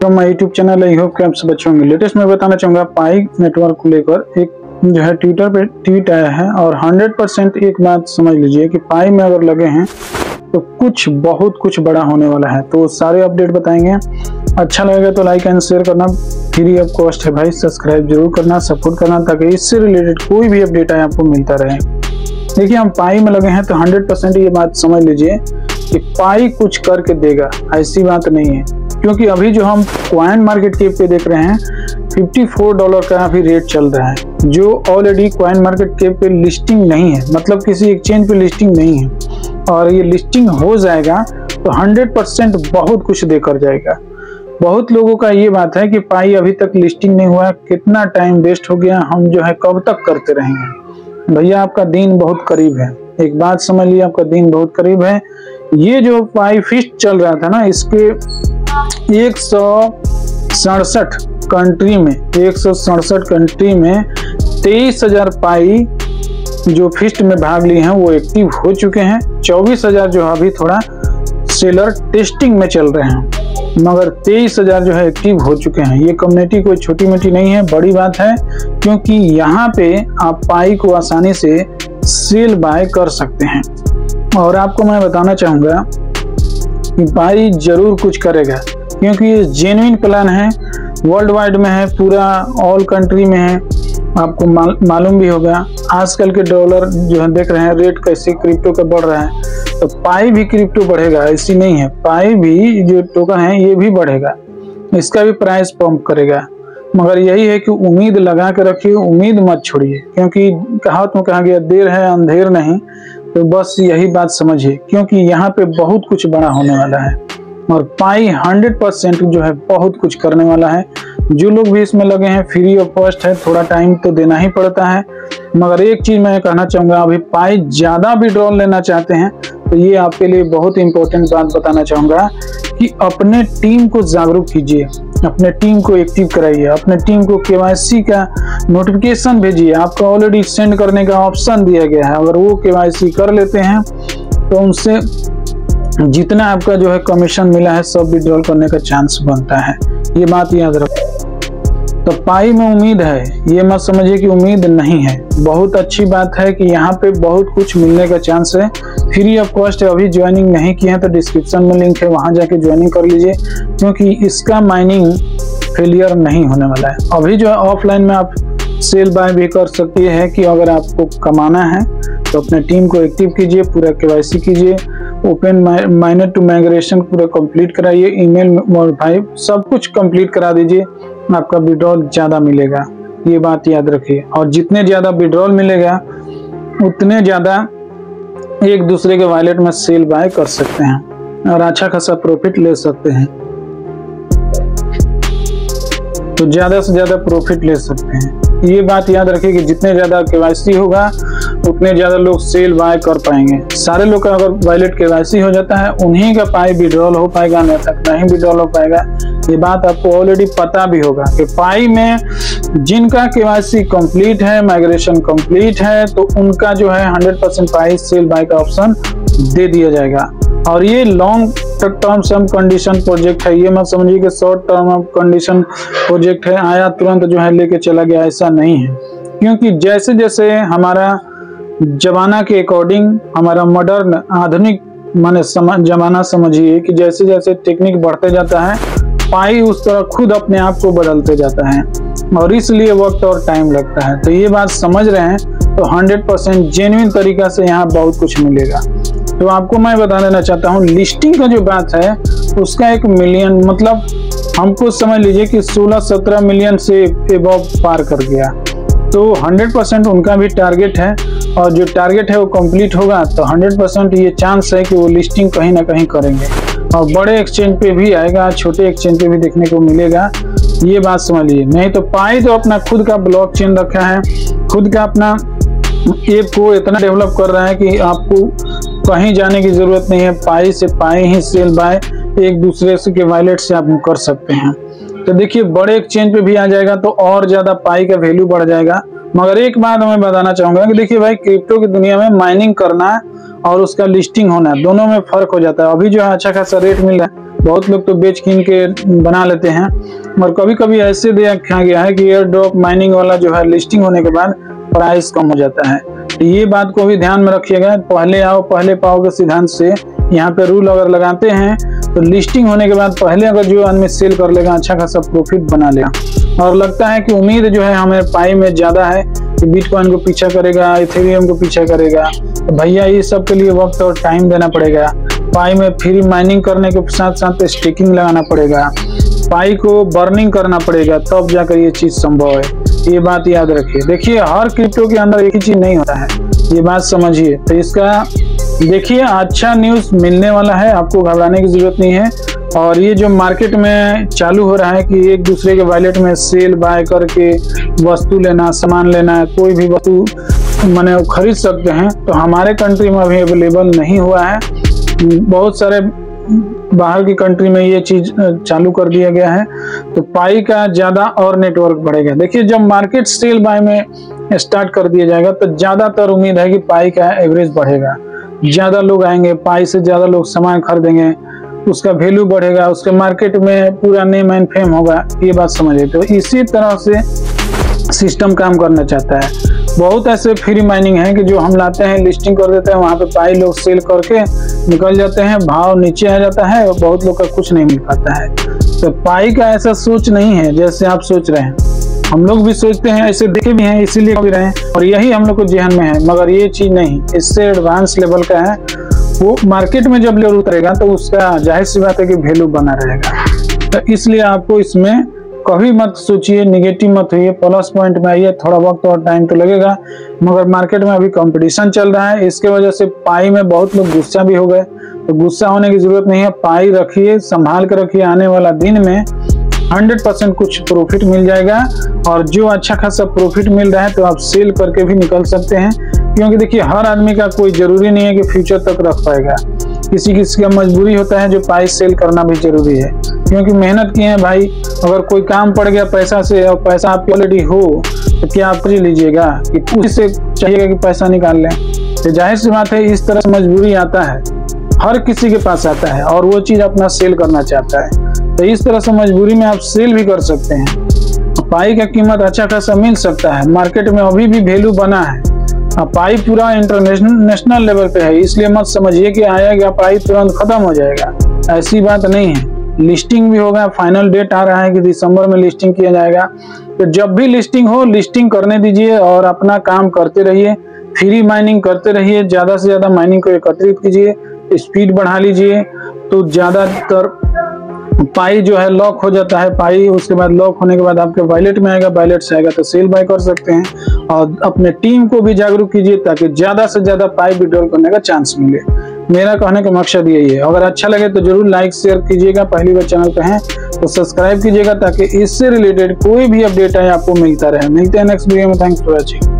तो my YouTube channel I hope कि आप सब अच्छे होंगे। लेटेस्ट मैं बताना चाहूँगा पाई नेटवर्क को लेकर एक जो है ट्विटर पे ट्वीट आया है और 100 परसेंट एक बात समझ लीजिए कि पाई में अगर लगे हैं तो कुछ, बहुत कुछ बड़ा होने वाला है। तो सारे अपडेट बताएँगे। अच्छा लगेगा तो लाइक एंड शेयर करना। फ्री ऑफ़ कॉस्ट है भाई। सब्सक्राइब ज़रूर करना सपोर्ट करना ताकि इससे रिलेटेड कोई भी अपडेट आए, आपको मिलता रहे। देखिए, हम पाई में लगे हैं तो 100 परसेंट ये बात समझ लीजिए कि पाई कुछ करके देगा। ऐसी बात नहीं है। क्योंकि अभी जो हम क्वाइन मार्केट के पे देख रहे हैं 54 डॉलर का अभी रेट चल रहा है, जो ऑलरेडी क्वाइन मार्केट के पे लिस्टिंग नहीं है मतलब किसी एक्सचेंज पे लिस्टिंग नहीं है। और ये लिस्टिंग हो जाएगा तो 100 परसेंट बहुत कुछ देकर जाएगा। बहुत लोगों का ये बात है कि पाई अभी तक लिस्टिंग नहीं हुआ कितना टाइम वेस्ट हो गया, हम जो है कब तक करते रहेंगे। भैया, आपका दिन बहुत करीब है। एक बात समझ लिया आपका दिन बहुत करीब है। ये जो पाई फिस्ट चल रहा था ना, इसके एक सड़सठ कंट्री में, एक सड़सठ कंट्री में तेईस हज़ार पाई जो फिस्ट में भाग लिए हैं, वो एक्टिव हो चुके हैं। चौबीस हज़ार जो अभी थोड़ा सेलर टेस्टिंग में चल रहे हैं, मगर तेईस हज़ार जो है एक्टिव हो चुके हैं। ये कम्युनिटी कोई छोटी मोटी नहीं है, बड़ी बात है, क्योंकि यहाँ पे आप पाई को आसानी से सेल बाय कर सकते हैं। और आपको मैं बताना चाहूँगा कि पाई ज़रूर कुछ करेगा। क्योंकि ये जेन्युइन प्लान है वर्ल्ड वाइड में है, पूरा ऑल कंट्री में है, आपको मालूम भी होगा। आजकल के डॉलर जो है, देख रहे हैं रेट कैसे क्रिप्टो का बढ़ रहा है तो पाई भी क्रिप्टो बढ़ेगा, ऐसी नहीं है। पाई भी जो टोकन है, ये भी बढ़ेगा। इसका भी प्राइस पंप करेगा। मगर यही है कि उम्मीद लगा के रखिए, उम्मीद मत छोड़िए, क्योंकि कहावत में कहा गया, देर है, अंधेर नहीं तो बस यही बात समझिए, क्योंकि यहाँ पे बहुत कुछ बड़ा होने वाला है। और पाई 100 परसेंट जो है बहुत कुछ करने वाला है। जो लोग भी इसमें लगे हैं फ्री ऑफ़ कॉस्ट है, थोड़ा टाइम तो देना ही पड़ता है। मगर एक चीज़ मैं कहना चाहूँगा, अभी पाई ज़्यादा भी ड्रॉल लेना चाहते हैं तो ये आपके लिए बहुत इंपॉर्टेंट बात बताना चाहूँगा कि अपने टीम को जागरूक कीजिए, अपने टीम को एक्टिव कराइए, अपने टीम को केवाईसी का नोटिफिकेशन भेजिए। आपको ऑलरेडी सेंड करने का ऑप्शन दिया गया है, अगर वो केवाईसी कर लेते हैं तो उनसे जितना आपका जो है कमीशन मिला है, सब विड्रॉल करने का चांस बनता है। ये बात याद रखो। तो पाई में उम्मीद है, ये मत समझिए कि उम्मीद नहीं है। बहुत अच्छी बात है कि यहाँ पे बहुत कुछ मिलने का चांस है। फ्री ऑफ़ कॉस्ट अभी ज्वाइनिंग नहीं किए हैं तो डिस्क्रिप्शन में लिंक है, वहाँ जाके ज्वाइनिंग कर लीजिए। क्योंकि इसका माइनिंग फेलियर नहीं होने वाला है। अभी जो है ऑफलाइन में आप सेल बाय भी कर सकती है कि अगर आपको कमाना है तो अपने टीम को एक्टिव कीजिए, पूरा के कीजिए। ओपन माइनर टू माइग्रेशन पूरा कंप्लीट कराइए ईमेल मॉडिफाई सब कुछ कंप्लीट करा दीजिए, आपका विड्रॉल ज़्यादा मिलेगा। ये बात याद रखिए। और जितने ज़्यादा विड्रॉल मिलेगा, उतने ज़्यादा एक दूसरे के वॉलेट में सेल बाय कर सकते हैं और अच्छा खासा प्रॉफिट ले सकते हैं। तो ज़्यादा से ज़्यादा प्रॉफिट ले सकते हैं। ये बात याद रखिए कि जितने ज़्यादा केवाईसी होगा, उतने ज़्यादा लोग सेल बाय कर पाएँगे। सारे लोग का अगर वैलेट केवाईसी हो जाता है, उन्हीं का पाई विड्रॉल हो पाएगा नहीं तक नहीं विड्रॉल हो पाएगा। ये बात आपको ऑलरेडी पता भी होगा कि पाई में जिनका केवाईसी कंप्लीट है माइग्रेशन कंप्लीट है तो उनका जो है hundred percent Pi sell buy का ऑप्शन दे दिया जाएगा। और ये long term some condition project है। ये मत समझिए कि शॉर्ट टर्म कंडीशन प्रोजेक्ट है आया तुरंत जो है लेके चला गया ऐसा नहीं है। क्योंकि जैसे जैसे हमारा जमाना के अकॉर्डिंग हमारा मॉडर्न आधुनिक माने सम, जमाना समझिए कि जैसे जैसे टेक्निक बढ़ते जाता है पाई उस तरह खुद अपने आप को बदलते जाता है। और इसलिए वक्त और टाइम लगता है। तो ये बात समझ रहे हैं तो 100 परसेंट जेन्यन तरीका से यहाँ बहुत कुछ मिलेगा। तो आपको मैं बता देना चाहता हूँ लिस्टिंग का जो बात है, उसका एक मिलियन मतलब हमको समझ लीजिए कि 16-17 मिलियन से एबव पार कर गया। तो 100 परसेंट उनका भी टारगेट है और जो टारगेट है वो कंप्लीट होगा तो 100 परसेंट ये चांस है कि वो लिस्टिंग कहीं ना कहीं करेंगे। और बड़े एक्सचेंज पे भी आएगा, छोटे एक्सचेंज पे भी देखने को मिलेगा, ये बात समझ लीजिए। नहीं तो पाई तो अपना खुद का ब्लॉक चेन रखा है, खुद का अपना ऐप को इतना डेवलप कर रहा है कि आपको कहीं जाने की ज़रूरत नहीं है। पाई से पाई ही सेल बाय एक दूसरे से के वॉलेट से आप कर सकते हैं। तो देखिए, बड़े एक्सचेंज पे भी आ जाएगा तो और ज़्यादा पाई का वैल्यू बढ़ जाएगा। मगर एक बात मैं बताना चाहूँगा कि देखिए भाई क्रिप्टो की दुनिया में माइनिंग करना है और उसका लिस्टिंग होना, दोनों में फ़र्क हो जाता है। अभी जो है अच्छा खासा रेट मिल रहा है, बहुत लोग तो बेच कीन के बना लेते हैं। और कभी कभी ऐसे देखा गया है कि एयर ड्रॉप माइनिंग वाला जो है लिस्टिंग होने के बाद प्राइस कम हो जाता है। ये बात को भी ध्यान में रखिएगा। पहले आओ, पहले पाओ के सिद्धांत से। यहाँ पे रूल अगर लगाते हैं तो लिस्टिंग होने के बाद पहले अगर जो आदमी सेल कर लेगा अच्छा खासा प्रॉफिट बना लेगा। और लगता है कि उम्मीद जो है हमें पाई में ज़्यादा है, कि बिटकॉइन को पीछा करेगा इथेरियम को पीछा करेगा। तो भैया, ये सब के लिए वक्त और टाइम देना पड़ेगा। पाई में फ्री माइनिंग करने के साथ साथ स्टेकिंग लगाना पड़ेगा। पाई को बर्निंग करना पड़ेगा, तब जाकर ये चीज़ संभव है। ये बात याद रखिए। देखिए, हर क्रिप्टो के अंदर एक ही चीज़ नहीं होता है। ये बात समझिए। तो इसका, देखिए अच्छा न्यूज़ मिलने वाला है। आपको घबराने की ज़रूरत नहीं है। और ये जो मार्केट में चालू हो रहा है कि एक दूसरे के वॉलेट में सेल बाय करके वस्तु लेना, सामान लेना, कोई भी वस्तु मैंने खरीद सकते हैं तो हमारे कंट्री में अभी अवेलेबल नहीं हुआ है। बहुत सारे बाहर की कंट्री में ये चीज़ चालू कर दिया गया है तो पाई का ज़्यादा और नेटवर्क बढ़ेगा। देखिए, जब मार्केट सेल बाय में स्टार्ट कर दिया जाएगा तो ज़्यादातर उम्मीद है कि पाई का एवरेज बढ़ेगा। ज़्यादा लोग आएँगे, पाई से ज़्यादा लोग सामान खरीदेंगे, उसका वैल्यू बढ़ेगा, उसके मार्केट में पूरा नेम एंड फेम होगा, ये बात समझिए। तो इसी तरह से सिस्टम काम करना चाहता है। बहुत ऐसे फ्री माइनिंग है कि जो हम लाते हैं लिस्टिंग कर देते हैं, वहाँ पे पाई लोग सेल करके निकल जाते हैं, भाव नीचे आ जाता है और बहुत लोग का कुछ नहीं मिल पाता है। तो पाई का ऐसा सोच नहीं है जैसे आप सोच रहे हैं। हम लोग भी सोचते हैं, ऐसे देखे भी हैं, इसीलिए भी रहे और यही हम लोग को जहन में है। मगर ये चीज़ नहीं, इससे एडवांस लेवल का है। वो मार्केट में जब लेवल उतरेगा तो उसका ज़ाहिर सी बात है कि वैल्यू बना रहेगा। तो इसलिए आपको इसमें कभी मत सोचिए निगेटिव मत होइए प्लस पॉइंट में आइए, थोड़ा वक्त और टाइम तो लगेगा। मगर मार्केट में अभी कंपटीशन चल रहा है, इसके वजह से पाई में बहुत लोग गुस्सा भी हो गए। तो गुस्सा होने की ज़रूरत नहीं है, पाई रखिए, संभाल कर रखिए, आने वाला दिन में हंड्रेड परसेंट कुछ प्रॉफिट मिल जाएगा। और जो अच्छा खासा प्रॉफिट मिल रहा है तो आप सेल करके भी निकल सकते हैं। क्योंकि देखिए, हर आदमी का कोई ज़रूरी नहीं है कि फ्यूचर तक रख पाएगा। किसी किसी का मजबूरी होता है जो प्राइस सेल करना भी ज़रूरी है। क्योंकि मेहनत किए हैं भाई, अगर कोई काम पड़ गया पैसा से और पैसा आपकी ऑलरेडी हो तो क्या आप कर लीजिएगा कि उसी से चाहिएगा कि पैसा निकाल लें। तो ज़ाहिर सी बात है, इस तरह से मजबूरी आता है। हर किसी के पास आता है और वो चीज़ अपना सेल करना चाहता है। तो इस तरह से मजबूरी में आप सेल भी कर सकते हैं। पाई का कीमत अच्छा खासा मिल सकता है। मार्केट में अभी भी वैल्यू बना है। पाई पूरा इंटरनेशनल नेशनल लेवल पे है, इसलिए मत समझिए कि आया गया पाई तुरंत खत्म हो जाएगा। ऐसी बात नहीं है। लिस्टिंग भी होगा फाइनल डेट आ रहा है कि दिसंबर में लिस्टिंग किया जाएगा। तो जब भी लिस्टिंग हो लिस्टिंग करने दीजिए और अपना काम करते रहिए फ्री माइनिंग करते रहिए, ज़्यादा से ज़्यादा माइनिंग को एकत्रित कीजिए स्पीड बढ़ा लीजिए तो ज़्यादातर पाई जो है लॉक हो जाता है, पाई, उसके बाद लॉक होने के बाद आपके वॉलेट में आएगा वॉलेट से आएगा तो सेल बाय कर सकते हैं। और अपने टीम को भी जागरूक कीजिए ताकि ज़्यादा से ज़्यादा पाई विड्रॉल करने का चांस मिले। मेरा कहने का मकसद यही है। अगर अच्छा लगे तो ज़रूर लाइक शेयर कीजिएगा। पहली बार चैनल पे हैं तो सब्सक्राइब कीजिएगा ताकि इससे रिलेटेड कोई भी अपडेट है आपको मिलता रहे। मिलते हैं नेक्स्ट वीडियो में। Thanks for watching